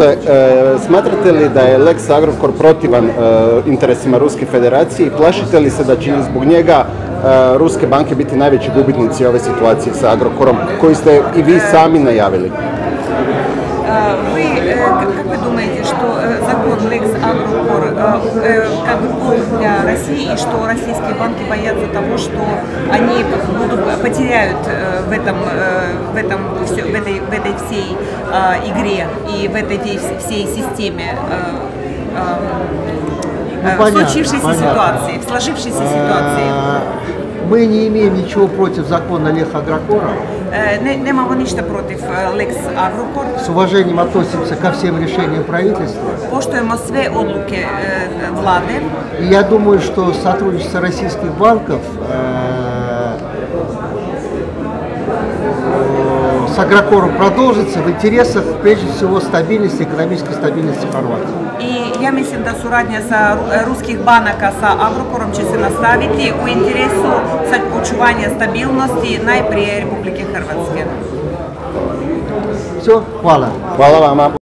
Dakle, e, smatrate li da je Lex Agrokor protivan e, interesima Ruske federacije i plašite li se da će zbog njega e, ruske banke biti najveći gubitnici ove situacije sa Agrokorom, koji ste i vi sami najavili? А, Вы э, как как вы думаете, что э, закон Lex Agrokor э, э, как бы плох для России и что российские банки боятся того, что они будут, потеряют э, в этом, э, в этом в этой, в этой всей а, игре и в этой всей- системе э, Ну, э, в понятно, случившейся понятно. ситуации, в сложившейся ситуации. Э, Мы не имеем ничего против закона Леха Агрокора. Не, ništa protiv e, Lex Agrokor. С уважением относимся ко всем решениям правительства. Sve odluke e, vlade И я думаю, что сотрудничество российских банков с Агрокором продолжится в интересах, прежде всего, стабильности, экономической стабильности Хорватии. i ja mislim da suradnja sa e, ruskih banaka sa Agrokorom će se nastaviti u interesu sa očuvanja stabilnosti najprije Republike Hrvatske. Все, хвала. Hvala vama.